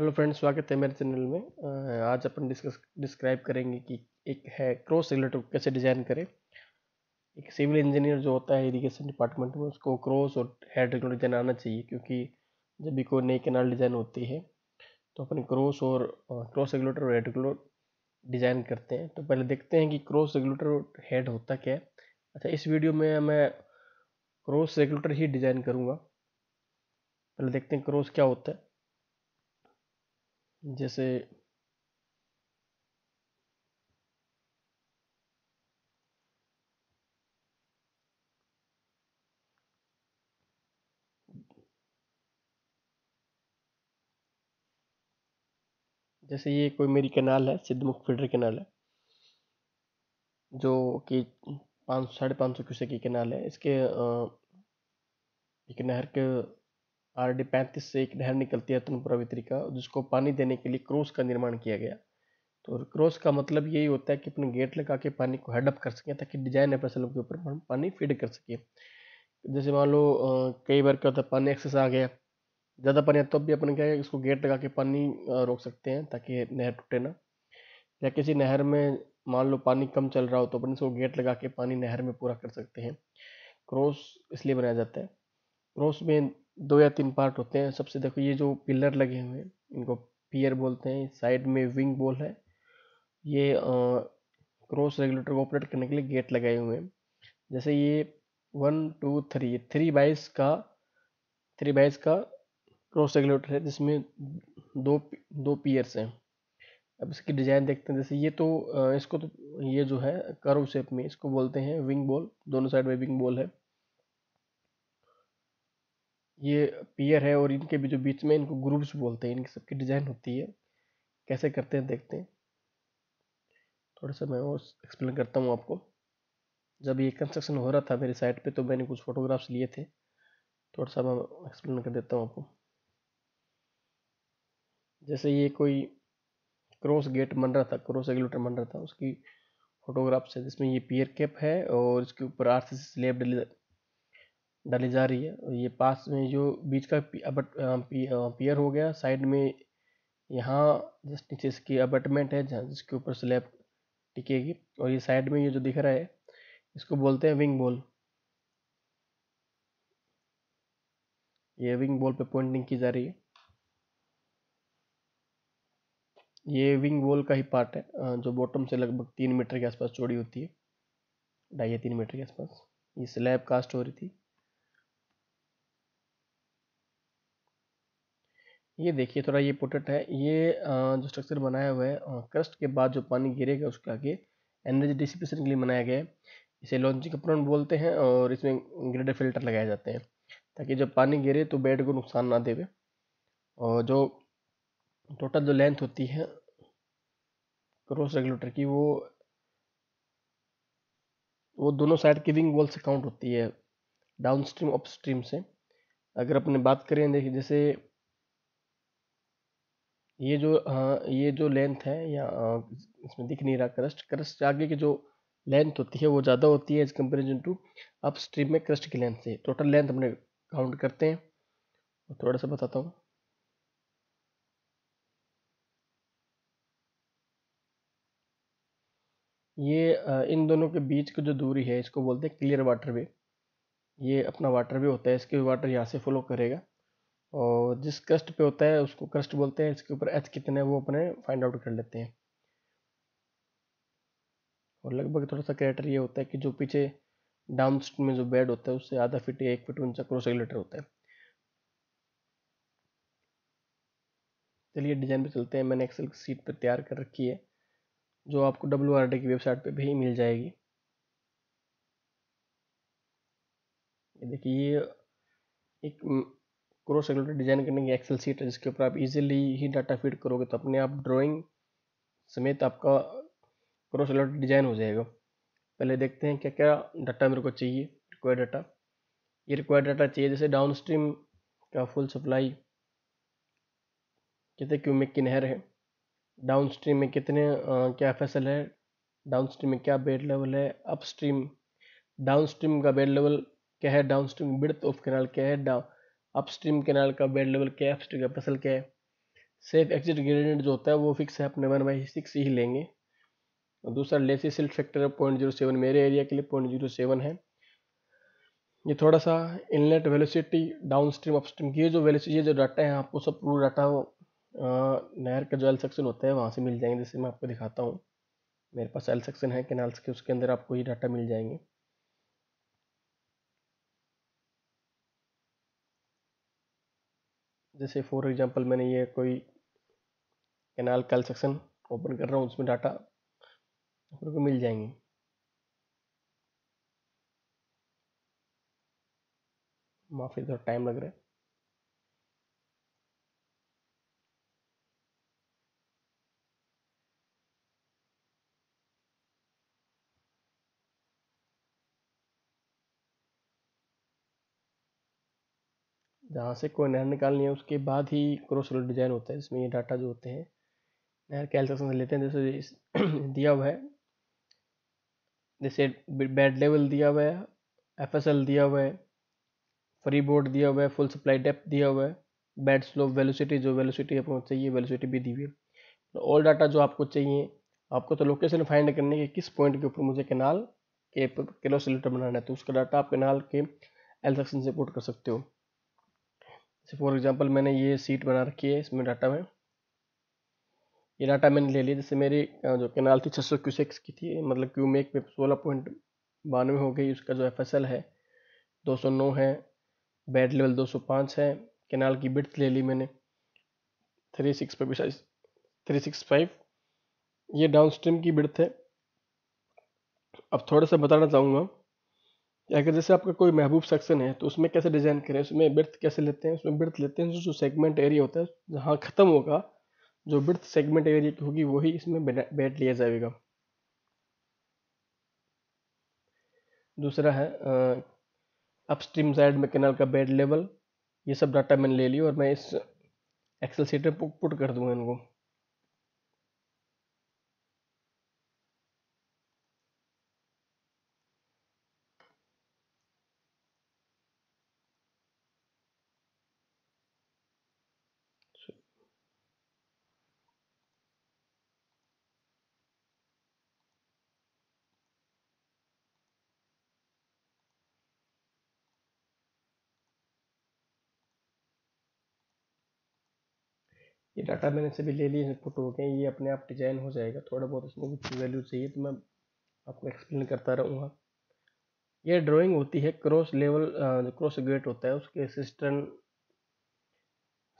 Hello friends, स्वागत है मेरे चैनल में। आज अपन डिस्कस, डिस्क्राइब करेंगे कि एक है क्रॉस रेगुलेटर कैसे डिज़ाइन करें। एक सिविल इंजीनियर जो होता है इरिगेशन डिपार्टमेंट में, उसको क्रॉस और हेड रेगुलेटर डिज़ाइन आना चाहिए, क्योंकि जब भी कोई नई कैनाल डिज़ाइन होती है तो अपन क्रॉस और क्रॉस रेगुलेटर और हेड रेगुलेटर डिज़ाइन करते हैं। तो पहले देखते हैं कि क्रॉस रेगुलेटर और हेड होता क्या है। अच्छा इस वीडियो में मैं क्रॉस रेगुलेटर ही डिज़ाइन करूँगा। पहले देखते हैं क्रॉस क्या होता है। जैसे जैसे ये कोई मेरी कैनाल है, सिद्धमुख फ़िल्टर कैनाल है, जो कि पाँच, साढ़े पाँच सौ क्यूसेक की कैनाल है। इसके एक नहर के आर डी पैंतीस से एक नहर निकलती है तनपुरा वितरी का, जिसको पानी देने के लिए क्रोस का निर्माण किया गया। तो क्रोस का मतलब यही होता है कि अपने गेट लगा के पानी को हेडअप कर सकें, ताकि डिज़ाइन है फ़सलों के ऊपर, हम पानी फ़ीड कर सकें। जैसे मान लो कई बार क्या होता है, पानी एक्सेस आ गया, ज़्यादा पानी तो भी अपन क्या है, इसको गेट लगा के पानी रोक सकते हैं, ताकि नहर टूटे ना। या किसी नहर में मान लो पानी कम चल रहा हो तो अपन इसको गेट लगा के पानी नहर में पूरा कर सकते हैं। क्रॉस इसलिए बनाया जाता है। क्रॉस में दो या तीन पार्ट होते हैं। सबसे देखो, ये जो पिलर लगे हुए हैं, इनको पियर बोलते हैं। साइड में विंग बोल है। ये क्रॉस रेगुलेटर को ऑपरेट करने के लिए गेट लगाए हुए हैं। जैसे ये वन टू थ्री थ्री बाइस का थ्री बाइस का क्रॉस रेगुलेटर है, जिसमें दो दो पियर्स हैं। अब इसकी डिज़ाइन देखते हैं। जैसे ये तो इसको तो ये जो है कर्व शेप में इसको बोलते हैं विंग बॉल दोनों साइड में विंग बॉल है। ये पियर है और इनके भी जो बीच में इनको ग्रुप्स बोलते हैं, इनकी सबकी डिज़ाइन होती है। कैसे करते हैं देखते हैं। थोड़ा सा मैं और एक्सप्लेन करता हूँ आपको। जब ये कंस्ट्रक्शन हो रहा था मेरी साइट पे तो मैंने कुछ फोटोग्राफ्स लिए थे। थोड़ा सा मैं एक्सप्लेन कर देता हूँ आपको। जैसे ये कोई क्रॉस गेट बन रहा था क्रॉस रेगुलेटर बन रहा था, उसकी फोटोग्राफ्स है जिसमें ये पियर कैप है और इसके ऊपर आर सी स्लेब डाली जा रही है। ये पास में जो बीच का अबट पियर हो गया, साइड में यहाँ जस्ट नीचे इसकी अबटमेंट है, जहाँ जिसके ऊपर स्लैब टिकेगी। और ये साइड में ये जो दिख रहा है, इसको बोलते हैं विंग बॉल। ये विंग बॉल पे पॉइंटिंग की जा रही है। ये विंग वॉल का ही पार्ट है जो बॉटम से लगभग तीन मीटर के आसपास चौड़ी होती है। ढाई या तीन मीटर के आसपास। ये स्लैब कास्ट हो रही थी। ये देखिए, थोड़ा ये पोटेट है। ये जो स्ट्रक्चर बनाया हुआ है क्रस्ट के बाद जो पानी गिरेगा उसके आगे एनर्जी डिसिपेशन के लिए बनाया गया है। इसे लॉन्चिंग कपड़न बोलते हैं और इसमें ग्रेडर फ़िल्टर लगाए जाते हैं ताकि जब पानी गिरे तो बेड को नुकसान ना देवे। और जो टोटल जो लेंथ होती है क्रॉस रेगुलेटर की, वो वो दोनों साइड की विंग वॉल से काउंट होती है डाउन स्ट्रीम अप स्ट्रीम से। अगर अपने बात करें, देखिए, जैसे ये जो आ, ये जो लेंथ है या इसमें दिख नहीं रहा क्रस्ट क्रस्ट आगे की जो लेंथ होती है वो ज़्यादा होती है as comparison to up stream में क्रस्ट की लेंथ से। टोटल लेंथ अपने काउंट करते हैं। थोड़ा सा बताता हूँ। ये इन दोनों के बीच की जो दूरी है इसको बोलते हैं क्लियर वाटर वे ये अपना वाटर वे होता है इसके वाटर यहाँ से फॉलो करेगा। और जिस क्रस्ट पे होता है, उसको क्रस्ट बोलते हैं, इसके ऊपर एच कितने वो अपने फाइंड आउट कर लेते हैं। और लगभग थोड़ा सा क्रेटर ये होता है कि जो पीछे डाउन में जो बेड होता है, उससे आधा फिट या एक फिट ऊँचा क्रॉस रेगुलेटर होता है। चलिए डिज़ाइन पे चलते हैं। मैंने एक्सेल की सीट पर तैयार कर रखी है, जो आपको डब्ल्यू आर डी की वेबसाइट पे भी मिल जाएगी। ये देखिए, ये एक क्रॉस रेगुलेटर डिज़ाइन करने की एक्सेल सीट है जिसके ऊपर आप इजीली ही डाटा फ़ीड करोगे तो अपने आप ड्राइंग समेत आपका क्रॉस रेगुलेटर डिज़ाइन हो जाएगा। पहले देखते हैं क्या क्या डाटा मेरे को चाहिए रिक्वायर्ड डाटा ये रिक्वायर्ड डाटा चाहिए जैसे डाउन स्ट्रीम का फुल सप्लाई कितने क्यूमिक की नहर है डाउन स्ट्रीम में कितने आ, क्या फ़सल है डाउन स्ट्रीम में क्या बेड लेवल है अप स्ट्रीम डाउन स्ट्रीम का बेड लेवल क्या है down stream width of canal क्या है डाउन अप स्ट्रीम कैनाल का, बेड लेवल क्या है अपस्ट्रीम का फ़सल क्या है सेफ़ एग्जिट ग्रेडियंट जो होता है वो फिक्स है अपने वन बाई सिक्स ही लेंगे। दूसरा लेसी सिल्ट फैक्टर है पॉइंट ज़ीरो सेवन, मेरे एरिया के लिए पॉइंट ज़ीरो सेवन है। ये थोड़ा सा inlet velocity downstream upstream ये जो वेलोसिटी, ये जो डाटा है, आपको सब पूरा डाटा नहर का जो एल सेक्शन होता है, वहाँ से मिल जाएँगे, जैसे मैं आपको दिखाता हूँ। मेरे पास एल सेक्शन है कैनाल्स के, उसके अंदर आपको ये डाटा मिल जाएँगे। जैसे फॉर एग्जांपल मैंने ये कोई कैनाल कल सेक्शन ओपन कर रहा हूँ, उसमें डाटा अपने को मिल जाएँगे। माफ़ी थोड़ा टाइम लग रहा है। जहाँ से कोई नहर निकालनी है, उसके बाद ही क्रॉस रोड डिज़ाइन होता है इसमें ये डाटा जो होते हैं, नहर कैलकुलेशन लेते हैं। जैसे दिया हुआ है, जैसे बेड लेवल दिया हुआ है एफएसएल दिया हुआ है फ्री बोर्ड दिया हुआ है फुल सप्लाई डेप्थ दिया हुआ है बेड स्लोप वेलोसिटी जो वेलोसिटी आपको चाहिए वेलोसिटी भी दी हुई है। तो ऑल डाटा जो आपको चाहिए, आपको तो लोकेशन फाइंड करने के किस पॉइंट के ऊपर मुझे कैनाल के किलो सिलेटर बनाना है तो उसका डाटा आप कैनाल के एल सेक्शन से पुट कर सकते हो। फॉर एग्जांपल मैंने ये सीट बना रखी है इसमें डाटा में। ये डाटा मैंने ले लिया, जैसे मेरी जो कैनाल थी छः सौ क्यूसेक्स की थी मतलब क्यू मेक पे सोलह पॉइंट बानवे हो गई, उसका जो एफएसएल है दो सौ नौ है बेड लेवल दो सौ पाँच है कैनाल की बिट्स ले ली मैंने थ्री सिक्स पे थ्री सिक्स फाइव ये डाउन स्ट्रीम की बिड़थ है। अब थोड़ा सा बताना चाहूँगा अगर जैसे आपका कोई महबूब सेक्शन है तो उसमें कैसे डिज़ाइन करें? उसमें बिर्थ कैसे लेते हैं? उसमें बिर्थ लेते हैं, जो सेगमेंट एरिया होता है, जहाँ ख़त्म होगा, जो बिर्थ सेगमेंट एरिया की होगी, वही इसमें बैठ लिया जाएगा। दूसरा है अपस्ट्रीम साइड में कैनाल का बेड लेवल ये सब डाटा मैंने ले लिया और मैं इस एक्सेल सीट में पुट कर दूँगा इनको। ये डाटा मैंने सभी ले लिए पुट हो गए, ये अपने आप डिज़ाइन हो जाएगा। थोड़ा बहुत इसमें कुछ वैल्यू चाहिए तो मैं आपको एक्सप्लेन करता रहूँगा। ये ड्राइंग होती है क्रॉस लेवल जो क्रॉस गेट होता है, उसके सिस्टन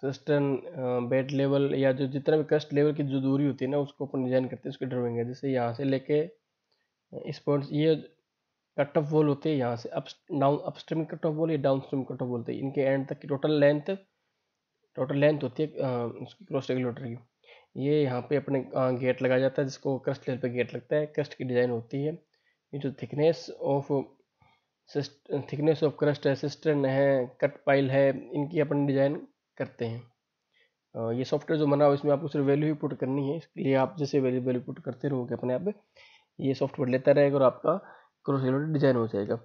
सिस्टन बेड लेवल या जो जितना भी कस्ट लेवल की जो दूरी होती है ना, उसको अपन डिज़ाइन करते हैं, उसकी ड्राइंग है। जैसे यहाँ से लेके, इस पॉइंट ये कट ऑफ़ वॉल होती है, यहाँ से up down upstream cut off wall या down stream cut off wall बोलते हैं। इनके एंड तक की टोटल लेंथ टोटल लेंथ होती है उसकी क्रॉस रेगुलेटर की। ये यहाँ पे अपने गेट लगाया जाता है, जिसको क्रस्ट लेवल पे गेट लगता है। क्रस्ट की डिज़ाइन होती है। ये जो thickness of thickness of crest है सिस्टन है, कट पाइल है, इनकी अपन डिज़ाइन करते हैं। ये सॉफ्टवेयर जो बना हुआ इसमें आपको सिर्फ़ वैल्यू ही पुट करनी है। इसके लिए आप जैसे वैल्यू वैल्यू पुट करते रहोगे अपने आप, ये सॉफ्टवेयर लेता रहेगा और आपका क्रॉस रेगुलेटर डिज़ाइन हो जाएगा।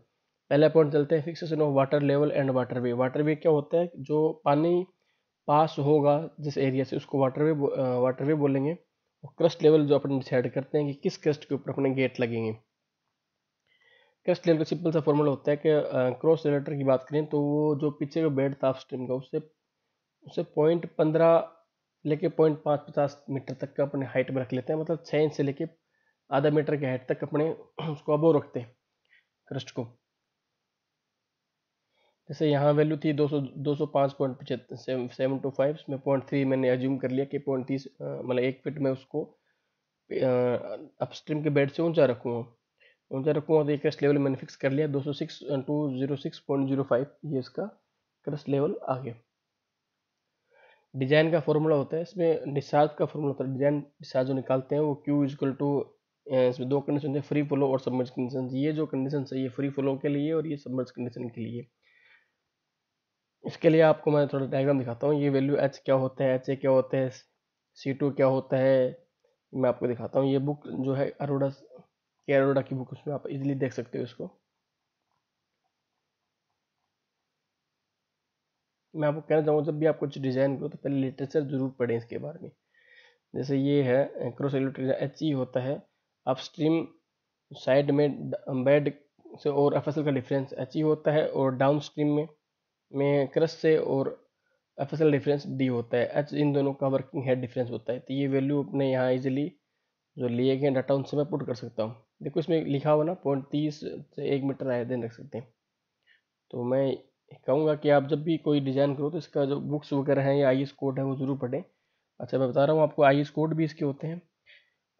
पहला पॉइंट चलते हैं fixation of water level and waterway waterway क्या होता है? जो पानी पास होगा जिस एरिया से उसको वाटरवे वाटरवे बोलेंगे और क्रस्ट लेवल जो अपन डिसाइड करते हैं कि किस क्रस्ट के ऊपर अपने गेट लगेंगे। क्रस्ट लेवल का सिंपल सा फॉर्मूला होता है कि क्रॉस रेलेटर की बात करें तो वो जो पीछे का बेड था स्ट्रीम का, उससे उससे पॉइंट पंद्रह लेके पॉइंट पाँच पचास मीटर तक का अपने हाइट में रख लेते हैं। मतलब छः इंच से लेके आधा मीटर की हाइट तक अपने उसको अबो रखते हैं क्रस्ट को। जैसे यहाँ वैल्यू थी दो सौ दो सौ पाँच पॉइंट पचहत्तर सेवन टू फाइव इसमें पॉइंट थ्री मैंने एज्यूम कर लिया कि पॉइंट तीस मतलब एक फिट में उसको अपस्ट्रीम के बेड से ऊँचा रखूँगा ऊँचा रखूँगा तो ये क्रस्ट लेवल मैंने फिक्स कर लिया, दो सौ six two zero six point zero five ये इसका क्रस्ट लेवल आ गया। डिज़ाइन का फॉर्मूला होता है, इसमें डिस्चार्ज का फॉर्मूला होता है। डिज़ाइन डिस्चार्ज जो निकालते हैं वो क्यू इजक्वल टू इसमें दो कंडीशन है फ्री फ्लो और सबमर्ज कंडीशन ये जो कंडीशन है, ये फ्री फ्लो के लिए और ये सबमर्ज कंडीशन के लिए। इसके लिए आपको मैं थोड़ा डायग्राम दिखाता हूँ। ये वैल्यू एच क्या होता है? एच ए क्या होता है? सी टू क्या होता है? मैं आपको दिखाता हूँ। ये बुक जो है अरोड़ा के अरोड़ा की बुक उसमें आप इजीली देख सकते हो इसको। मैं आपको कहना चाहूँगा, जब भी आप कुछ डिज़ाइन करो तो पहले लिटरेचर ज़रूर पढ़ें इसके बारे में। जैसे ये है क्रॉस एच ई होता है। अप स्ट्रीम साइड में बेड से और एफएसएल का डिफरेंस एच ई होता है और डाउन स्ट्रीम में में क्रस्ट से और F S L difference D होता है। एच इन दोनों का वर्किंग हेड डिफरेंस होता है। तो ये वैल्यू अपने यहाँ इजीली जो लिए गए डाटा उनसे मैं पुट कर सकता हूँ। देखो इसमें लिखा हुआ ना, पॉइंट तीस से एक मीटर आए दिन रख सकते हैं। तो मैं कहूँगा कि आप जब भी कोई डिज़ाइन करो तो इसका जो बुक्स वगैरह हैं या आईएस कोड है वो ज़रूर पढ़ें। अच्छा मैं बता रहा हूँ आपको आईएस कोड भी इसके होते हैं।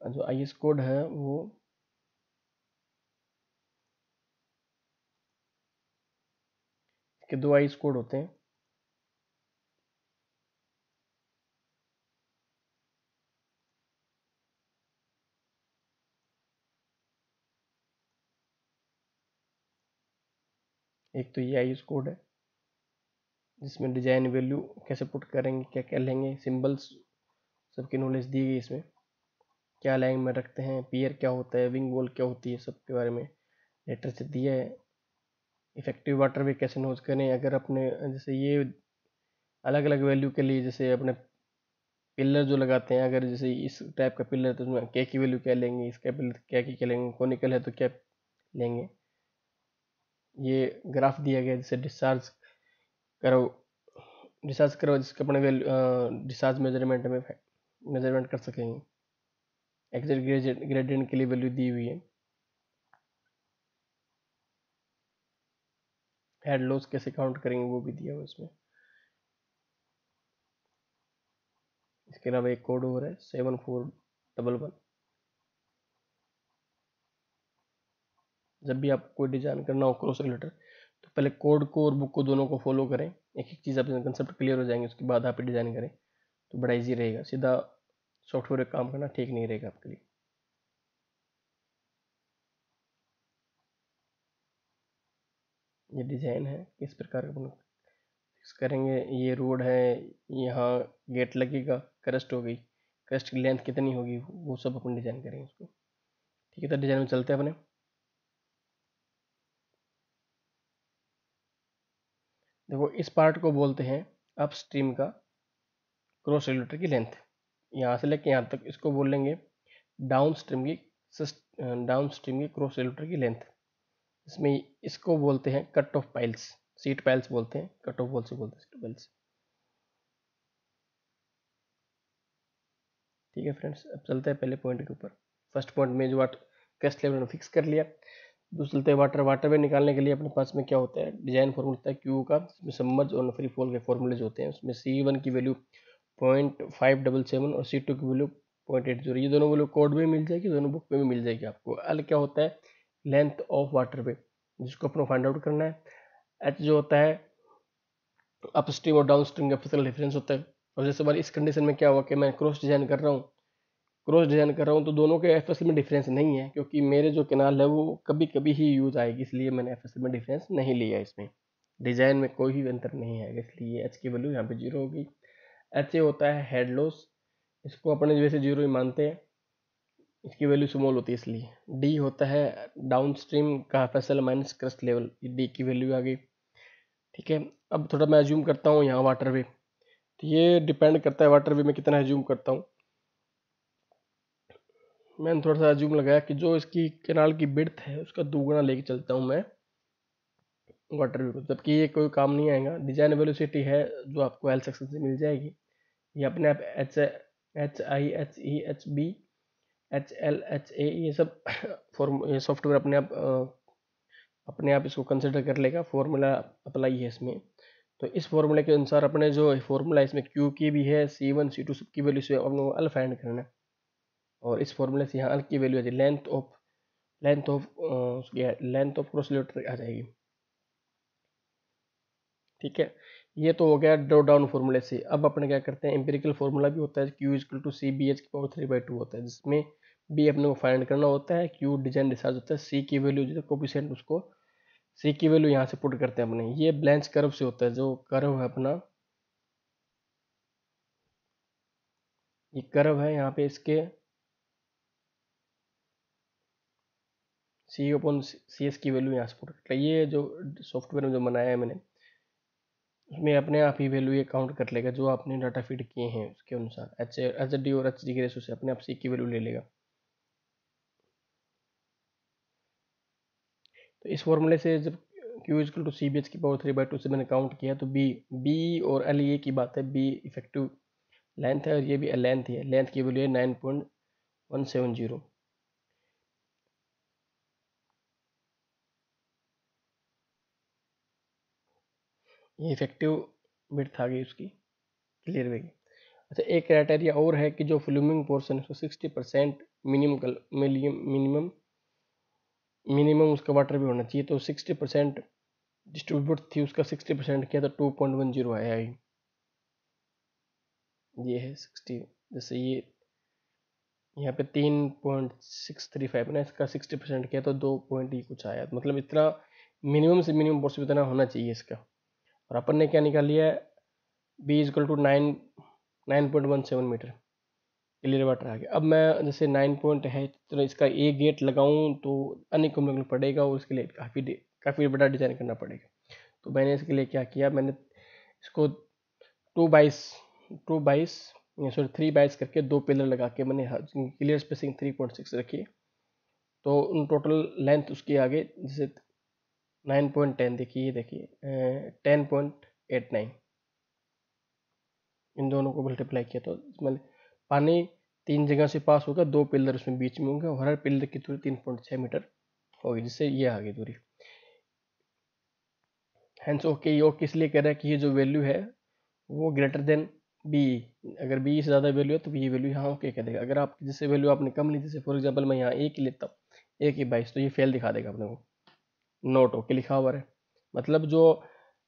जो आईएस कोड है वो के दो आई कोड होते हैं। एक तो ये आई कोड है, जिसमें डिज़ाइन वैल्यू कैसे पुट करेंगे, क्या क्या लेंगे सिंबल्स सबकी नॉलेज दी गई इसमें। क्या लाइन में रखते हैं पियर क्या होता है विंग वॉल क्या होती है सब के बारे में लेटर से दिया है। इफ़ेक्टिव वाटर भी कैसे नोज़ करें, अगर अपने, जैसे ये अलग अलग वैल्यू के लिए जैसे अपने पिलर जो लगाते हैं, अगर जैसे इस टाइप का पिलर तो उसमें क्या की वैल्यू क्या लेंगे, इसका पिलर क्या की क्या लेंगे कॉनिकल है तो क्या लेंगे? ये ग्राफ दिया गया जैसे डिस्चार्ज करो डिस्चार्ज करो, जिसके अपने वैल्यू डिस्चार्ज मेज़रमेंट में मेज़रमेंट कर सकेंगे। एग्जैक्ट ग्रेडियंट के लिए वैल्यू दी हुई है। हेड लॉस कैसे काउंट करेंगे वो भी दिया हुआ इसमें इसके अलावा एक कोड और है सेवन फोर डबल वन जब भी आपको कोई डिज़ाइन करना हो क्रॉस रिलेटर तो पहले कोड को और बुक को दोनों को फॉलो करें। एक एक चीज़ अपने कंसेप्ट क्लियर हो जाएँगे, उसके बाद आप डिज़ाइन करें। तो बड़ा इजी रहेगा। सीधा सॉफ्टवेयर काम करना ठीक नहीं रहेगा आपके लिए। ये डिज़ाइन है, किस प्रकार का फिक्स करेंगे? ये रोड है, यहाँ गेट लगेगा, क्रस्ट हो गई। क्रस्ट की लेंथ कितनी होगी? वो सब अपन डिज़ाइन करेंगे उसको। ठीक है तो डिज़ाइन में चलते हैं अपने। देखो, इस पार्ट को बोलते हैं अप स्ट्रीम का क्रॉस रेगुलेटर की लेंथ। यहाँ से लेके यहाँ तक इसको बोलेंगे डाउन स्ट्रीम की डाउन स्ट्रीम की क्रॉस रेगुलेटर की लेंथ। इसमें इसको बोलते हैं cut off piles sheet piles बोलते हैं कट ऑफ़ बोल से बोलते हैं ठीक है फ्रेंड्स अब चलते हैं पहले पॉइंट के ऊपर। फ़र्स्ट पॉइंट में जो वाटर कैस्ट लेवल फिक्स कर लिया। दूसरे चलते वाटर वाटर वे निकालने के लिए अपने पास में क्या होता है? डिज़ाइन फॉर्मूला होता है क्यू का इसमें समर्ज और फ्री फॉल के फॉर्मूले होते हैं। उसमें सी वन की value point five double seven और सी टू की वैल्यू पॉइंट एट ज़ीरो ये दोनों वैल्यू कोड में मिल जाएगी, दोनों बुक में भी मिल जाएगी आपको। अल क्या होता है? लेंथ ऑफ़ वाटर वे जिसको अपना फाइंड आउट करना है। एच जो होता है अप स्ट्रीम और डाउन स्ट्रीम का फ़िज़िकल डिफरेंस होता है। और जैसे बार इस कंडीशन में क्या हुआ कि मैं क्रॉस डिज़ाइन कर रहा हूँ क्रॉस डिज़ाइन कर रहा हूँ तो दोनों के एफएसएल में डिफरेंस नहीं है, क्योंकि मेरे जो केनाल है वो कभी कभी ही यूज़ आएगी, इसलिए मैंने एफएसएल में डिफरेंस नहीं लिया इसमें। डिज़ाइन में कोई भी अंतर नहीं है इसलिए एच की वैल्यू यहाँ पे ज़ीरो होगी। एच ए होता है हेड लॉस इसको अपने जैसे ज़ीरो ही मानते हैं। इसकी वैल्यू स्मॉल होती है इसलिए। डी होता है डाउन स्ट्रीम का एल माइनस क्रस्ट लेवल ये डी की वैल्यू आ गई। ठीक है, अब थोड़ा मैं एज्यूम करता हूँ यहाँ वाटर वे तो ये डिपेंड करता है वाटर वे में कितना एज्यूम करता हूँ। मैंने थोड़ा सा एज्यूम लगाया कि जो इसकी केनाल की बिड़थ है, उसका दोगुना लेके चलता हूँ मैं वाटर वे को। जबकि ये कोई काम नहीं आएगा। डिज़ाइन वेलोसिटी है, जो आपको एल सेक्शन से मिल जाएगी। ये अपने आप H H I H E H B H L H A ये सब फॉर्म सॉफ्टवेयर अपने आप अपने आप इसको कंसिडर कर लेगा। फॉर्मूला अप्लाई है इसमें। तो इस फॉर्मूले के अनुसार अपने जो फॉर्मूला इसमें क्यू की भी है सी वन सी टू सबकी वैल्यू से अपने अल फाइंड करना है। और इस फॉर्मूले से यहाँ अल की वैल्यू आ जाएगी। लेंथ ऑफ़ लेंथ ऑफ़ उसकी लेंथ ऑफ़ क्रॉसलेटर आ जाएगी। ठीक है? ये तो हो गया ड्रो डाउन फॉर्मूले से। अब अपने क्या करते हैं? एम्पेरिकल फॉर्मूला भी होता है Q equal to C B H की पावर थ्री बाई टू होता है, जिसमें बी अपने को फाइंड करना होता है क्यू डिज़ाइन डिस्चार्ज होता है सी की वैल्यू जो कोपिशेंट उसको सी की वैल्यू यहाँ से पुट करते हैं अपने। ये ब्लैंच कर्व से होता है, जो कर्व है अपना। ये कर्व है यहाँ पे इसके। सी ओपन सी एस की वैल्यू यहाँ से पुट करते ये जो सॉफ्टवेयर में जो बनाया है मैंने उसमें अपने आप ही वैल्यू ये काउंट कर लेगा, जो आपने डाटा फ़ीड किए हैं उसके अनुसार। एच एच डी और एच डी के रेशो से अपने आप सी की वैल्यू ले लेगा। तो इस फॉर्मूले से जब Q equal to C B H की पावर थ्री बाई टू से मैंने काउंट किया तो बी बी और एल ए की बात है। बी इफ़ेक्टिव लेंथ है और ये भी लेंथ है लेंथ की वैल्यू है nine point one seven zero ये इफ़ेक्टिव बिट आ गई उसकी क्लियर होगी अच्छा एक क्राइटेरिया और है कि जो फ्लूमिंग पोर्सन है sixty percent minimum minimum minimum उसका वाटर भी होना चाहिए। तो सिक्सटी परसेंट डिस्ट्रीब्यूट थी, उसका सिक्सटी परसेंट किया तो टू पॉइंट वन ज़ीरो आया ही। ये है सिक्सटी जैसे ये, यहाँ पे तीन पॉइंट सिक्स थ्री फाइव ना, इसका सिक्सटी परसेंट किया तो दो पॉइंट ही कुछ आया। मतलब इतना मिनिमम से मिनिमम पोर्स इतना होना चाहिए इसका। और अपन ने क्या निकाल लिया है? B equal to nine nine point one seven metre clear water आ गया। अब मैं जैसे नाइन पॉइंट है तो इसका ए गेट लगाऊँ तो अन्य अनइकोनॉमिकल पड़ेगा और उसके लिए काफ़ी काफ़ी बड़ा डिज़ाइन करना पड़ेगा। तो मैंने इसके लिए क्या किया? मैंने इसको टू बाइस टू बाइस सॉरी थ्री बाइस करके दो पिलर लगा के मैंने clear spacing three point six रखी। तो उन टोटल लेंथ उसके आगे, जैसे नाइन पॉइंट टेन देखिए, ये देखिए टेन पॉइंट एट नाइन। इन दोनों को मल्टीप्लाई किया तो मतलब पानी तीन जगह से पास होगा, दो पिल्लर उसमें बीच में होंगे और हर पिल्लर की दूरी तीन पॉइंट छः मीटर होगी, जिससे ये आ गई दूरी। हैंस ओके ये ओके इसलिए कह रहा है कि ये जो वैल्यू है, वो ग्रेटर देन बी अगर बी से ज़्यादा वैल्यू है तो ये वैल्यू यहाँ ओके कह देगा। अगर आप, जैसे वैल्यू आपने कम ली, जैसे फॉर एग्ज़ाम्पल मैं यहाँ ए की लेता हूँ ए की बाईस तो ये फेल दिखा देगा अपने को। नोट ओके लिखा हुआ है। मतलब जो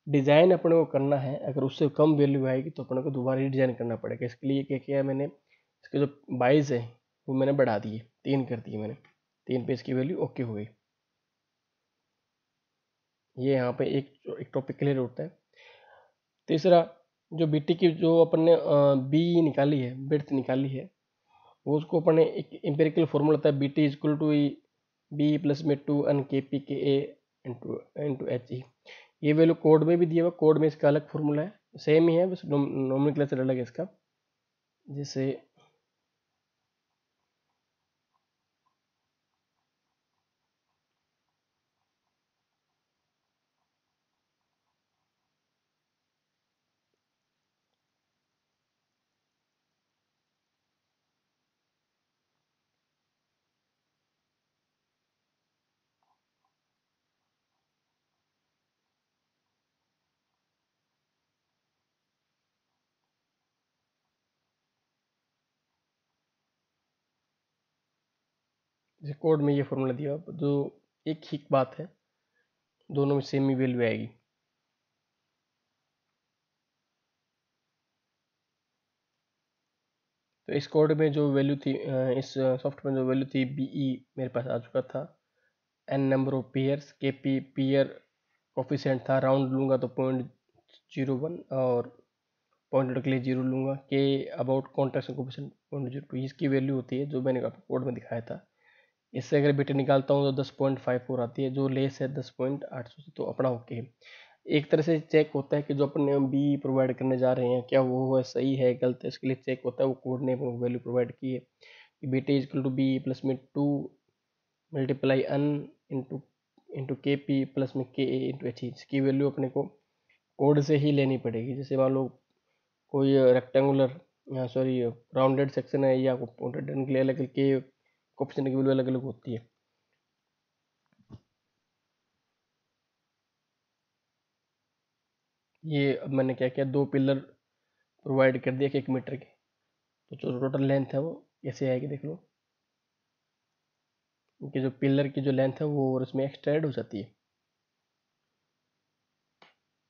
डिज़ाइन अपने को करना है, अगर उससे कम वैल्यू आएगी तो अपने को दोबारा डिज़ाइन करना पड़ेगा। इसके लिए क्या किया मैंने, इसके जो बाइस है, वो मैंने बढ़ा दिए। तीन कर दिए मैंने। तीन पे इसकी वैल्यू ओके हो गई। ये यहाँ पे एक एक टॉपिक क्लियर होता है। तीसरा, जो बीटी की जो अपन ने बी निकाली है बिर्थ निकाली है, वो उसको अपन एक एम्पेरिकल फॉर्मूला होता है B T equal to B plus में two N K P K A into H E ये वैल्यू कोड में भी दिया हुआ कोड में इसका अलग फॉर्मूला है। सेम ही है, बस नॉमिनल क्लास अलग है इसका। जैसे जैसे कोड में ये फॉर्मूला दिया जो एक ही बात है, दोनों में सेम ही वैल्यू आएगी। तो इस कोड में जो वैल्यू थी इस सॉफ्टवेयर में जो वैल्यू थी बीई e मेरे पास आ चुका था। N number of piers K P pier coefficient था राउंड लूँगा तो पॉइंट ज़ीरो वन और पॉइंट के लिए ज़ीरो लूँगा। K about contraction coefficient point zero two इसकी वैल्यू होती है जो मैंने आपको कोड में दिखाया था। इससे अगर बीटी निकालता हूँ तो दस पॉइंट फाइव फोर आती है, जो लेस है दस पॉइंट आठ सौ तो अपना ओके है। एक तरह से चेक होता है कि जो अपने बी प्रोवाइड करने जा रहे हैं, क्या वो है, सही है, गलत है, इसके लिए चेक होता है, वो कोड ने वैल्यू प्रोवाइड की है कि B T equal to B plus में two multiply N into into K P plus में के ए इंटू एच इसकी वैल्यू अपने को कोड से ही लेनी पड़ेगी। जैसे मान लो कोई रेक्टेंगुलर सॉरी राउंडेड सेक्शन है या पॉइंटेड के लिए अलग के कोफिशिएंट की वैल्यू अलग अलग होती है। ये अब मैंने क्या किया, दो पिलर प्रोवाइड कर दिया एक मीटर के। तो जो टोटल लेंथ है वो ऐसे आएगी, देख लो। क्योंकि जो पिलर की जो लेंथ है वो और इसमें एक्सटेंड हो जाती है।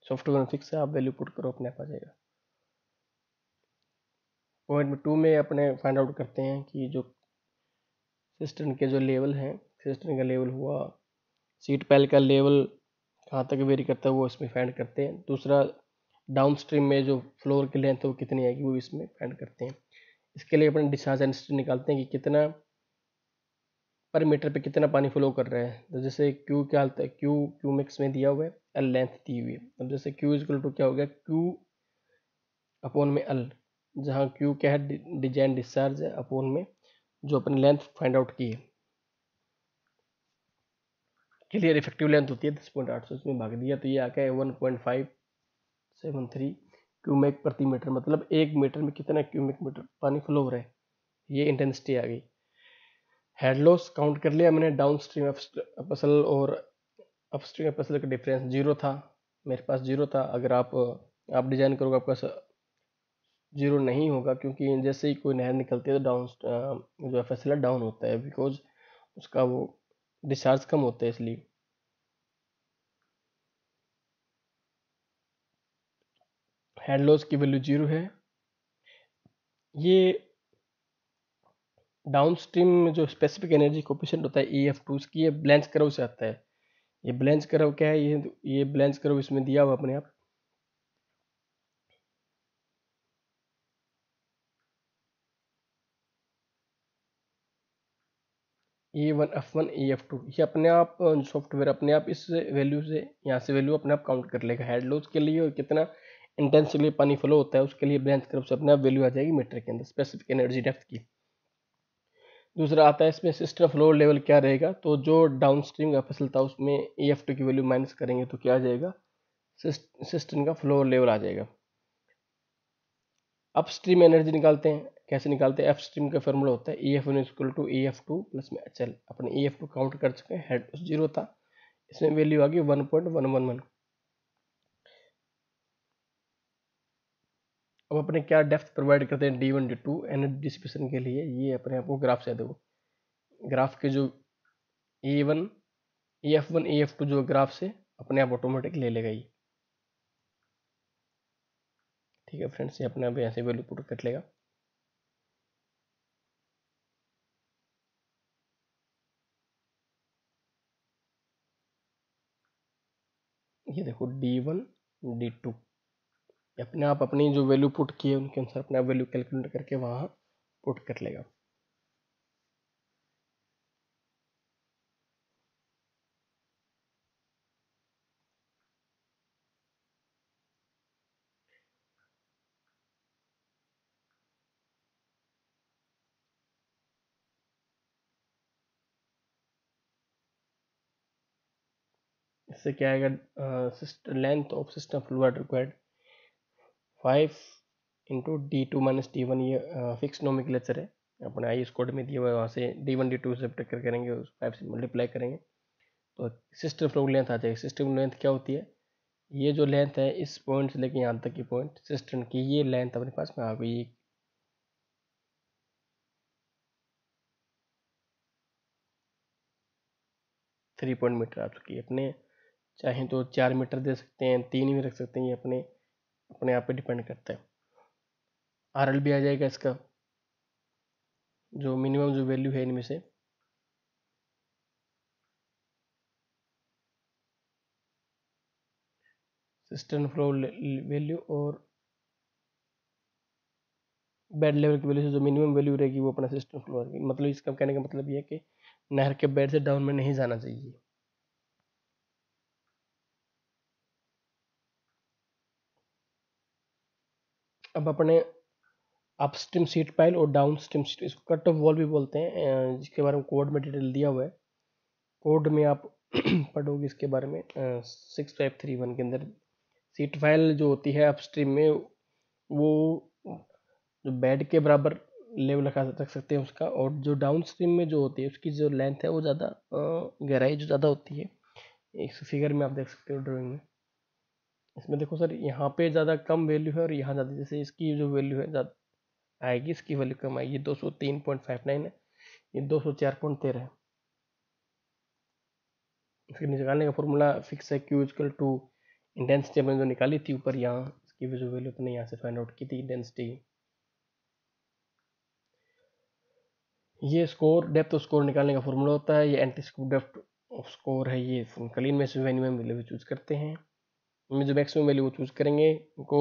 सॉफ्टवेयर फिक्स है, आप वैल्यू पुट करो, अपने आप आ जाएगा। पॉइंट टू में अपने फाइंड आउट करते हैं कि जो सिस्टम के जो लेवल हैं सिस्टम का लेवल हुआ सीट पैल का लेवल कहाँ तक वेरी करता है, वो इसमें फाइंड करते हैं। दूसरा डाउन स्ट्रीम में जो फ्लोर की लेंथ है, वो कितनी आएगी, वो इसमें फाइंड करते हैं। इसके लिए अपने डिस्चार्ज एंड निकालते हैं कि कितना पर मीटर पे कितना पानी फ्लो कर रहा है। तो जैसे क्यू क्या हालत है? क्यू क्यू मिक्स में दिया हुआ है एल लेंथ दी हुई है। अब जैसे क्यू इजकल टू क्या हो गया? क्यू अपोन में एल जहाँ क्यू क्या है? डिज़ाइन डिस्चार्ज है अपोन में जो अपनी लेंथ फाइंड आउट की है। क्लियर इफ़ेक्टिव लेंथ होती है दस पॉइंट आठ सौ इसमें भाग दिया तो ये आ गया one point five seven three cumec प्रति मीटर मतलब एक मीटर में कितना क्यूमेक मीटर पानी फ्लो हो रहा है। ये इंटेंसिटी आ गई। हेड लॉस काउंट कर लिया मैंने डाउन स्ट्रीम फ़सल और अप स्ट्रीम फ़सल का डिफरेंस ज़ीरो था, मेरे पास ज़ीरो था। अगर आप आप डिज़ाइन करोगे आपका ज़ीरो नहीं होगा क्योंकि जैसे ही कोई नहर निकलती है तो डाउन जो फ़सल है डाउन होता है बिकॉज़ उसका वो डिस्चार्ज कम होता है इसलिए। हेड लॉस की वैल्यू ज़ीरो है। ये डाउन स्ट्रीम में जो स्पेसिफिक एनर्जी कोपिशेंट होता है ई एफ़ टू उसकी ये ब्लेंस करव से आता है। ये ब्लेंस करव क्या है? ये ये ब्लेंस करव इसमें दिया हुआ अपने आप। E one F one E F two ये अपने आप सॉफ्टवेयर अपने आप इस वैल्यू से, यहाँ से वैल्यू अपने आप काउंट कर लेगा। हेड लॉस के लिए और कितना इंटेंसिवली पानी फ्लो होता है, उसके लिए ब्रांच करव से अपने आप वैल्यू आ जाएगी मीटर के अंदर स्पेसिफिक एनर्जी डेप्थ की। दूसरा आता है इसमें सिस्टम फ्लो लेवल क्या रहेगा? तो जो डाउन स्ट्रीम का फ़सल था, उसमें ई एफ़ टू की वैल्यू माइनस करेंगे तो क्या आ जाएगा? सिस्टम का फ्लो लेवल आ जाएगा। अप स्ट्रीम एनर्जी निकालते हैं। कैसे निकालते हैं? एफ़ स्ट्रीम का फॉर्मूला होता है E F one equal to E F two plus में। एच एल अपने ई एफ़ टू काउंट कर चुके हैं। हेड ज़ीरो था। इसमें वैल्यू आ गई one point one one one अब अपने क्या डेप्थ प्रोवाइड करते हैं D one D two energy distribution के लिए ये अपने आपको ग्राफ से देखो। ग्राफ के जो A one E F one E F two जो ग्राफ से अपने आप ऑटोमेटिक ले लेगा ये। ठीक है फ्रेंड्स ये अपने आप यहाँ से वैल्यू पुट कर लेगा। ये देखो डी वन डी टू अपने आप अपनी जो वैल्यू पुट किए उनके अनुसार अपने आप वैल्यू कैलकुलेट करके वहाँ पुट कर लेगा। इससे क्या आएगा? Length of cistern floor required five into D two minus D one ये फिक्स नोमिकलेचर है। अपने आई कोड में दिया हुआ है वहाँ से डी वन डी टू से कर करेंगे, उस फाइव से मल्टीप्लाई करेंगे। तो सिस्टम फ्लो लेंथ आ जाएगी सिस्टम लेंथ क्या होती है? ये जो लेंथ है, इस पॉइंट से लेके यहाँ तक की पॉइंट सिस्टम की ये लेंथ अपने पास में आ गई। थ्री पॉइंट मीटर आ चुकी है। अपने चाहे तो चार मीटर दे सकते हैं, तीन भी रख सकते हैं, ये अपने अपने आप पे डिपेंड करता है। आर एल भी आ जाएगा इसका, जो मिनिमम जो वैल्यू है इनमें से। सिस्टम फ्लो वैल्यू और बेड लेवल की वैल्यू से जो मिनिमम वैल्यू रहेगी वो अपना सिस्टम फ्लो मतलब इसका कहने का मतलब ये है कि नहर के बेड से डाउन में नहीं जाना चाहिए। अब अपने अप अपस्ट्रीम सीट पाइल और डाउन स्ट्रीम सीट इसको कट ऑफ़ वॉल भी बोलते हैं जिसके बारे में कोड में डिटेल दिया हुआ है। कोड में आप पढ़ोगे इसके बारे में सिक्स फाइव थ्री वन के अंदर। सीट फ़ाइल जो होती है अपस्ट्रीम में, वो जो बेड के बराबर लेवल रखा, रख सकते हैं उसका, और जो डाउन स्ट्रीम में जो होती है, उसकी जो लेंथ है वो ज़्यादा गहराई जो ज़्यादा होती है। इस फिगर में आप देख सकते हो ड्राइंग में। इसमें देखो सर, यहाँ पे ज़्यादा कम वैल्यू है और यहाँ ज़्यादा, जैसे इसकी जो वैल्यू है, ज़्यादा आएगी, इसकी वैल्यू कम आएगी। दो सौ तीन पॉइंट फाइव नाइन है, ये दो सौ चार पॉइंट तेरह है। फिर निकालने का फॉर्मूला फिक्स है क्यू इजकल टू इंटेंसिटी हमने जो निकाली थी ऊपर, यहाँ इसकी जो वैल्यू अपने यहाँ से फाइंड आउट की थी इंटेंसिटी ये स्कोर डेप्थ ऑफ़ स्कोर निकालने का फॉर्मूला होता है, ये anti scour depth of scour है, ये कलीन में से मिनिमम वैल्यू चूज़ करते हैं। में जो मैक्सिमम वैल्यू वो चूज़ करेंगे, उनको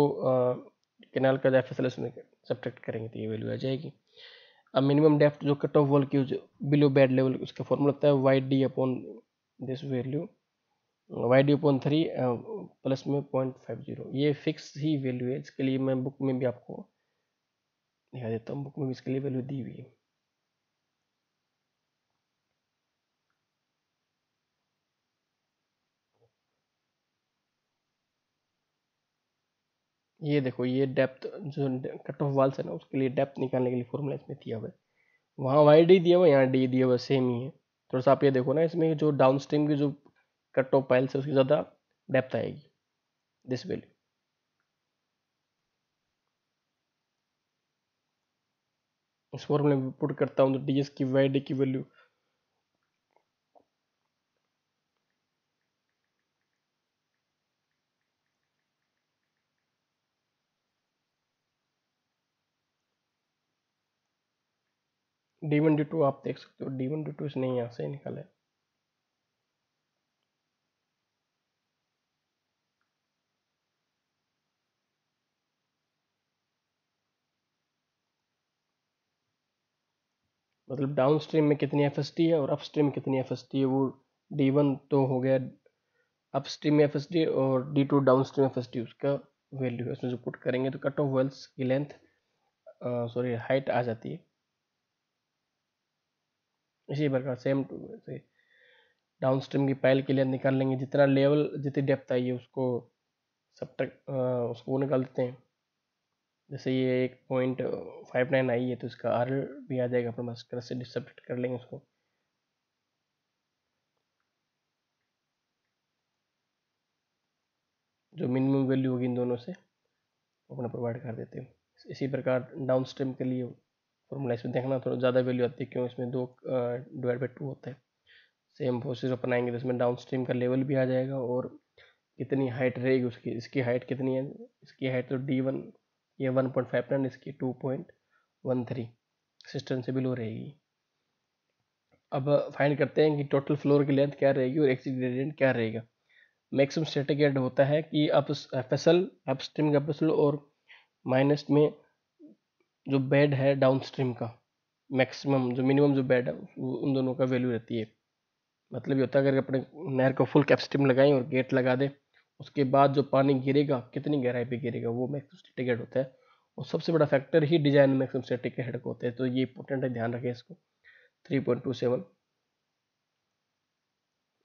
कैनाल का एस में सब्ट्रैक्ट करेंगे तो ये वैल्यू आ जाएगी। अब मिनिमम डेप्थ जो कट ऑफ़ वॉल की बिलो बेड लेवल उसका फॉर्मूला होता है Y D upon this value Y D upon three plus में पॉइंट फाइव ज़ीरो ये फिक्स ही वैल्यू है, इसके लिए मैं बुक में भी आपको दिखा देता हूँ बुक में भी इसके लिए वैल्यू दी हुई है। ये देखो, ये डेप्थ जो कट ऑफ़ वाल्स है ना, उसके लिए डेप्थ निकालने के लिए फॉर्मूला इसमें दिया हुआ है। वहाँ वाई डी दिया हुआ यहाँ डी दिया हुआ सेम ही है। थोड़ा सा आप ये देखो ना, इसमें जो डाउन स्ट्रीम की जो कट ऑफ़ पाइल्स है, उसकी ज़्यादा डेप्थ आएगी दिस वैल्यू इस फॉर्मूले में पुट करता हूँ तो डी एस की वाई डी की value D one D two आप देख सकते हो। डी वन डी टू इसने यहाँ से निकाला है। मतलब डाउन स्ट्रीम में कितनी एफ़ है और अप स्ट्रीम में कितनी एफ़ है, वो डी वन तो हो गया अप स्ट्रीम में एफ़ और D two down stream F उसका वैल्यू है। उसमें जो पुट करेंगे तो कट ऑफ़ वेल्स की लेंथ सॉरी हाइट आ जाती है। इसी प्रकार सेम टू से डाउन स्ट्रीम की पाइल के लिए निकाल लेंगे, जितना लेवल जितनी डेप्थ आई है उसको सब तक उसको निकाल देते हैं। जैसे ये एक पॉइंट फाइव नाइन आई है तो इसका आर भी आ जाएगा, अपने पास से डिसब्ट्रैक्ट कर लेंगे उसको। जो मिनिमम वैल्यू होगी इन दोनों से अपना प्रोवाइड कर देते हैं। इसी प्रकार डाउन स्ट्रीम के लिए फॉर्मूला इसमें देखना थोड़ा ज़्यादा वैल्यू आती है, क्यों इसमें दो डिवाइड बाई टू होता है। सेम प्रोसेस अपनाएँगे तो इसमें डाउन स्ट्रीम का लेवल भी आ जाएगा और कितनी हाइट रहेगी उसकी, इसकी हाइट कितनी है? इसकी हाइट तो डी वन ये वन पॉइंट फाइव नाइन इसकी two point one three system से बिलो रहेगी। अब फाइंड करते हैं कि टोटल फ्लोर की लेंथ क्या रहेगी और एक्सिट ग्रेडियंट क्या रहेगा। मैक्सिमम स्टैटिक एड होता है कि आप F S L up stream का और माइनस में जो बेड है डाउन स्ट्रीम का मैक्सिमम जो मिनिमम जो बेड है उन दोनों का वैल्यू रहती है। मतलब ये होता है, अगर अपने नहर को फुल कैपेसिटी में लगाएँ और गेट लगा दें, उसके बाद जो पानी गिरेगा, कितनी गहराई पे गिरेगा, वो मैक्सिमम स्टेटिक हेड होता है। और सबसे बड़ा फैक्टर ही डिज़ाइन मैक्सिमम स्टेटिक हेड का होता है तो ये इंपॉर्टेंट है, ध्यान रखें इसको। 3.27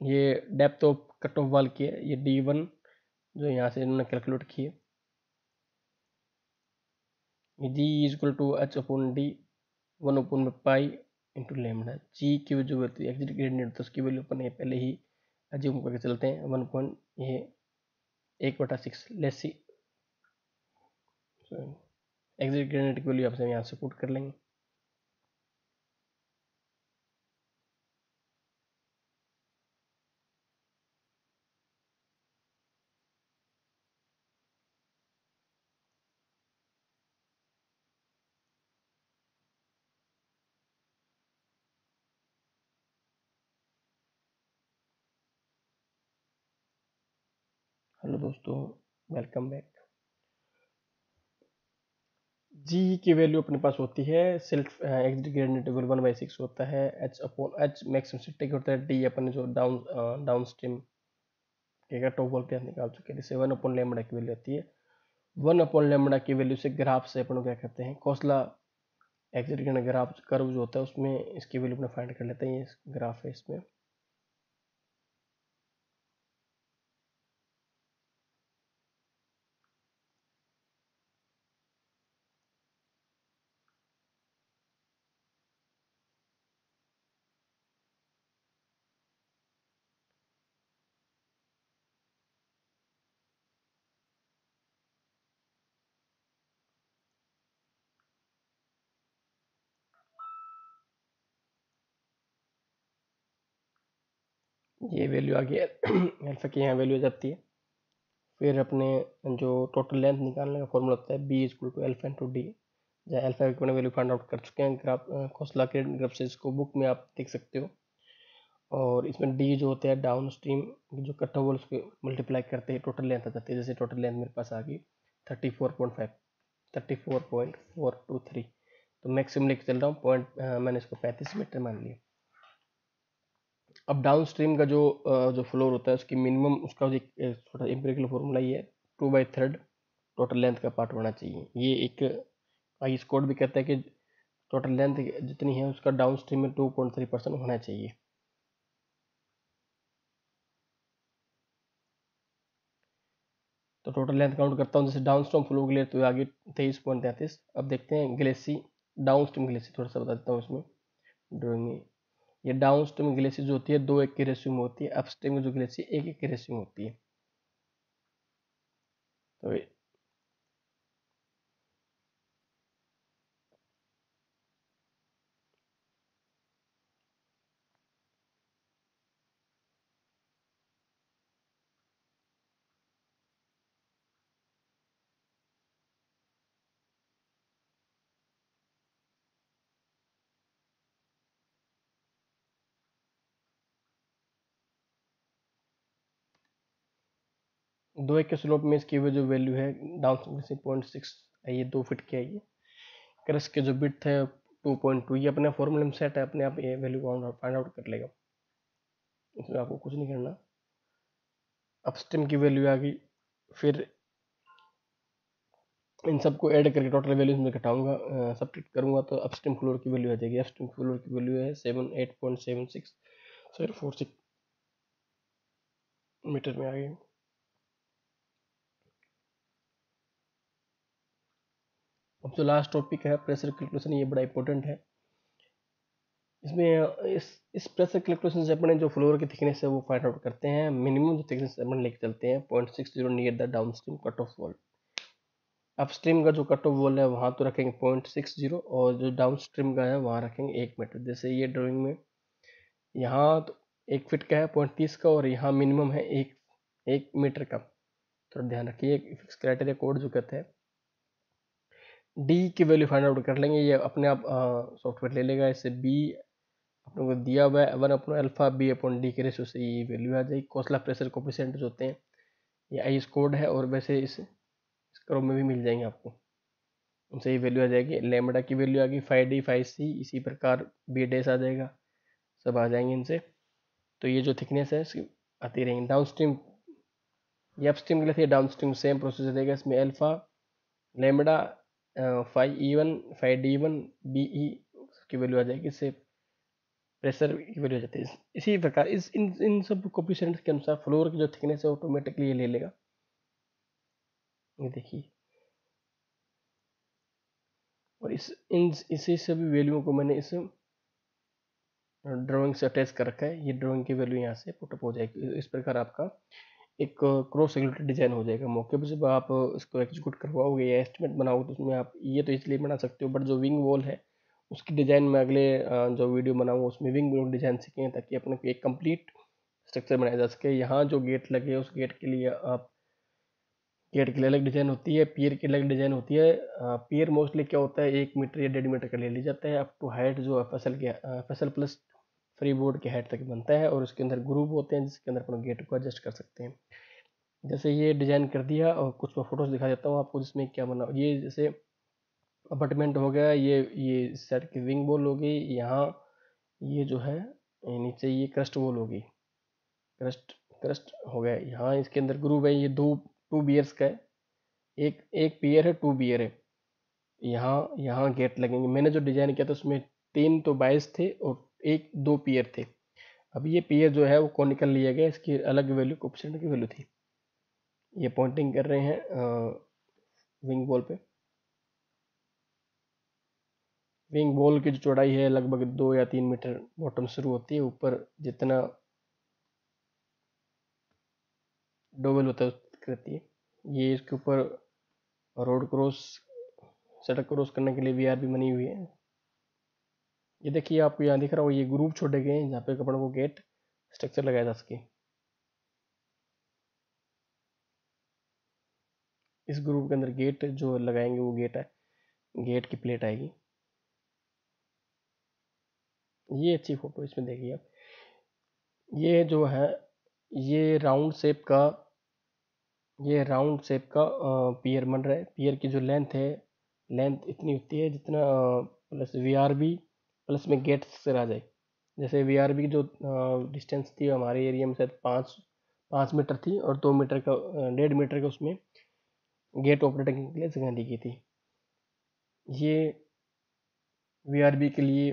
ये डेप्थ ऑफ़ कट ऑफ़ वाल की है, ये डी वन जो यहाँ से इन्होंने कैलकुलेट की है। G is equal to H upon D one upon में पाई इंटू लेमडा जी की जो एग्जिट ग्रेडियंट तो उसकी वैल्यू अपन पहले ही अज्यूम करके चलते हैं। वन पॉइंट ये एक बटा सिक्स लेसी एग्जिट ग्रेडियंट की वैल्यू आपसे यहाँ से पुट कर लेंगे हेलो दोस्तों वेलकम बैक जी की वैल्यू अपने पास होती है self table one by six होता है H upon H maximum static होता है डी अपन जो डाउन डाउन स्ट्रीम के टॉप वॉल पे निकाल चुके हैं जैसे वन अपॉन लेमड़ा की वैल्यू आती है। वन अपॉन लेमड़ा की वैल्यू से ग्राफ से अपन क्या कहते हैं, कौसला एग्जीट ग्राफ कर्व जो होता है, उसमें इसकी वैल्यू अपने फाइंड कर लेते हैं ये ग्राफ है इसमें। ये वैल्यू आ गया अल्फ़ा की यहाँ वैल्यू आ जाती है। फिर अपने जो टोटल लेंथ निकालने का फॉर्मूला होता है B is two alpha two D जहाँ एल्फा की अपने वैल्यू फाइंड आउट कर चुके हैं। ग्राफ खोसला के ग्राफ से इसको बुक में आप देख सकते हो। और इसमें डी जो होता है डाउन स्ट्रीम जो कट ओवर उसको मल्टीप्लाई करते हैं टोटल लेंथ आ जाती है। जैसे टोटल लेंथ मेरे पास आ गई thirty four point five thirty four point four two three तो मैक्सिमम लेके चल रहा हूँ पॉइंट मैंने इसको पैंतीस मीटर मान लिया। अब डाउन स्ट्रीम का जो जो फ्लोर होता है, उसकी मिनिमम उसका जो छोटा एम्पेरिकल फॉर्मूला ही है two by third total length का पार्ट होना चाहिए। ये एक आई कोड भी कहता है कि टोटल लेंथ जितनी है, उसका डाउन स्ट्रीम में टू पॉइंट थ्री परसेंट होना चाहिए। तो टोटल लेंथ काउंट करता हूँ, जैसे डाउन स्ट्रीम फ्लो के लिए तो आगे तेईस पॉइंट तैंतीस। अब देखते हैं ग्लेसी डाउन स्ट्रीम ग्लेसी थोड़ा सा बता देता हूँ इसमें। ड्रॉइंग में ये डाउन स्ट्रीम ग्लेशियर जो होती है, दो एक की रेशियो में होती है अपस्ट्रीम जो ग्लेशियर एक एक की रेशियो में होती है। तो दो एक के स्लोप में इसकी जो वैल्यू है डाउन से पॉइंट सिक्स ये दो फिट की आएगी क्रस के जो बिट है टू पॉइंट टू ये अपने फॉर्मूले में सेट है, अपने आप ये वैल्यू फाइंड आउट कर लेगा। इसमें आपको कुछ नहीं करना। अपस्ट्रीम की वैल्यू आ गई, फिर इन सबको ऐड करके टोटल वैल्यूज़ में घटाऊँगा सब्ट्रैक्ट करूँगा तो अपस्ट्रीम फ्लोर की वैल्यू आ जाएगी। अपस्ट्रीम फ्लोर की वैल्यू है seven eight point seven six sorry four six metre में आ गई। अब जो लास्ट टॉपिक है प्रेशर कैलकुलेशन ये बड़ा इंपॉर्टेंट है। इसमें, इस इस प्रेशर कैलकुलेशन से अपने जो फ्लोर की थिकनेस है, वो फाइंड आउट करते हैं। मिनिमम जो थिकनेस अपन लेके चलते हैं। Point six zero near the down stream cut off wall up stream का जो कट ऑफ़ वॉल है, वहाँ तो रखेंगे पॉइंट सिक्स ज़ीरो और जो डाउन स्ट्रीम का है, वहाँ रखेंगे एक मीटर जैसे ये ड्राइंग में, यहाँ तो एक फिट का है पॉइंट तीस का और यहाँ मिनिमम है एक एक मीटर का। थोड़ा ध्यान रखिए, एक फिक्स क्राइटेरिया कोड जो कहते हैं। डी की वैल्यू फाइंड आउट कर लेंगे, ये अपने आप सॉफ्टवेयर ले लेगा, इससे बी अपने को दिया हुआ है वन अपना अल्फ़ा बी अपॉन डी के रेशो से ये वैल्यू आ जाएगी। कोसला प्रेशर कोपिसेंट जो होते हैं, ये आईएस कोड है और वैसे इस इस में भी मिल जाएँगे आपको। उनसे ये वैल्यू आ जाएगी लेमडा की वैल्यू आ गई फाइव डी फाइव सी इसी प्रकार बी डेस आ जाएगा, सब आ जाएँगे इनसे। तो ये जो थिकनेस है, इसकी आती रहेंगी। डाउन स्ट्रीम ये अप स्ट्रीम के लिए डाउन स्ट्रीम सेम प्रोसेस रहेगा, इसमें alpha lambda five E one five D one B E की वैल्यू आ जाएगी, इससे प्रेशर की वैल्यू आ जाती है। इसी प्रकार, इस, इन इन सब कोपिशेंट के अनुसार फ्लोर की जो थिकनेस है ऑटोमेटिकली ये ले लेगा। ये देखिए। और इस, इन, इसी सभी वैल्यूओं को मैंने इस ड्राइंग से अटैच कर रखा है। ये ड्राइंग की वैल्यू यहाँ से पुटअप हो जाएगी। इस प्रकार आपका एक क्रॉस रेगुलेटेड डिज़ाइन हो जाएगा मौके पर जब आप इसको एग्जीक्यूट करवाओगे या एस्टिमेट बनाओगे तो उसमें आप ये तो इसलिए बना सकते हो बट जो विंग वॉल है, उसकी डिज़ाइन में अगले जो वीडियो बनाऊँगा, उसमें विंग वॉल डिज़ाइन सीखें ताकि अपने एक कंप्लीट स्ट्रक्चर बनाया जा सके। यहाँ जो गेट लगे, उस गेट के लिए आप गेट के लिए अलग डिज़ाइन होती है पियर की अलग डिज़ाइन होती है। पियर मोस्टली क्या होता है, एक मीटर या डेढ़ मीटर का ले लिया जाता है। अप टू हाइट जो एफ़ फ़सल के फ़सल प्लस फ्री बोर्ड के हाइट तक बनता है और उसके अंदर ग्रुप होते हैं जिसके अंदर अपना गेट को एडजस्ट कर सकते हैं। जैसे ये डिज़ाइन कर दिया और कुछ मैं फ़ोटोज़ दिखा देता हूँ आपको जिसमें क्या बना, ये जैसे अपार्टमेंट हो गया, ये ये सेट की विंग वॉल होगी, यहाँ ये जो है नीचे ये क्रस्ट वॉल होगी। क्रस्ट क्रस्ट हो गया, यहाँ इसके अंदर ग्रुप है, ये दो टू बियर्स का है। एक एक पियर है टू बियर है। यहाँ यहाँ गेट लगेंगे। मैंने जो डिज़ाइन किया था उसमें तीन तो बाईस थे और एक, दो पियर थे। अब ये पियर जो है वो कॉनिकल लिया गया इसकी अलग वैल्यू कोपिशेंट की वैल्यू थी। ये पॉइंटिंग कर रहे हैं विंग बॉल पे। विंग बॉल की जो चौड़ाई है लगभग दो या तीन मीटर बॉटम शुरू होती है। ऊपर जितना डोबल होता है करती है। ये इसके ऊपर रोड क्रॉस सड़क क्रॉस करने के लिए वी भी बनी हुई है। ये देखिए, आपको यहाँ दिख रहा हो ये ग्रुप छोड़े गए हैं, जहाँ पे कपड़ों को गेट स्ट्रक्चर लगाया जा सके इस ग्रुप के अंदर गेट जो लगाएँगे, वो गेट है। गेट की प्लेट आएगी। ये अच्छी फ़ोटो इसमें देखिए आप। ये जो है, ये राउंड शेप का, ये राउंड शेप का पियर बन रहा है। पियर की जो लेंथ है लेंथ इतनी होती है जितना plus V R B plus में गेट से आ जाए। जैसे वी आर की जो डिस्टेंस थी हमारे एरिया में शायद पाँच पाँच मीटर थी और दो मीटर का डेढ़ मीटर का उसमें गेट ऑपरेटिंग के लिए जगह दी गई थी। ये वी के लिए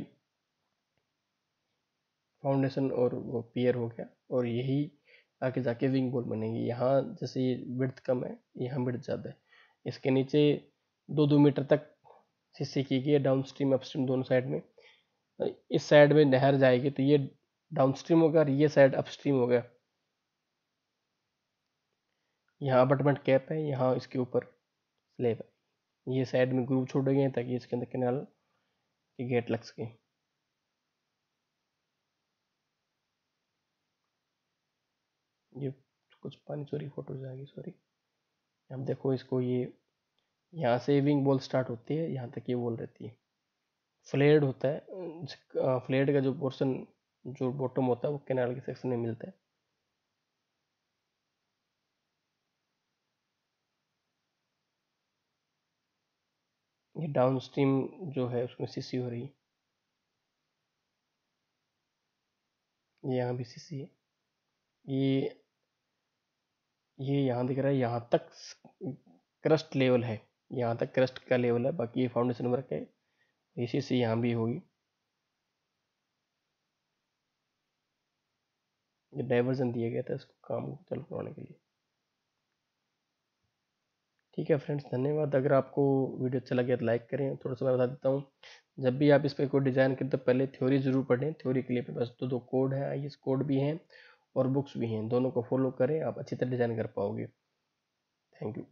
फाउंडेशन और वो पियर हो गया और यही आगे जाके विंग बोल बनेगी। यहाँ जैसे ये विड्थ कम है, यहाँ विड्थ ज़्यादा है। इसके नीचे दो दो मीटर तक सीसी की गई है डाउन स्ट्रीम अपस्ट्रीम दोनों साइड में। इस साइड में नहर जाएगी तो ये डाउन स्ट्रीम होगा और ये साइड अपस्ट्रीम हो गया। यहाँ अबटमेंट कैप है, यहाँ इसके ऊपर स्लेब है। ये साइड में ग्रूव छोड़े गए हैं ताकि इसके अंदर कैनाल की गेट लग सके। ये कुछ पानी चोरी फ़ोटोज़ आ गई सॉरी अब देखो इसको ये, यहाँ से विंग बॉल स्टार्ट होती है, यहाँ तक ये बॉल रहती है। फ्लेड होता है फ्लेड का जो पोर्शन, जो बॉटम होता है, वो कैनाल के सेक्शन में मिलता है। ये डाउन स्ट्रीम जो है, उसमें सीसी हो रही है। ये यहाँ भी सीसी है। ये ये यहाँ दिख रहा है, यहाँ तक क्रस्ट लेवल है। यहाँ तक क्रस्ट का लेवल है, बाकी ये फाउंडेशन वर्क है। इसी से यहाँ भी होगी। डाइवर्जन दिया गया था इसको काम को चालू करवाने के लिए। ठीक है फ्रेंड्स धन्यवाद। अगर आपको वीडियो अच्छा लगे तो लाइक करें थोड़ा सा मैं बता देता हूँ, जब भी आप इस पर कोई डिज़ाइन करें तो पहले थ्योरी ज़रूर पढ़ें। थ्योरी के लिए बस दो दो कोड है, आई कोड भी हैं और बुक्स भी हैं। दोनों को फॉलो करें, आप अच्छी तरह डिज़ाइन कर पाओगे। Thank you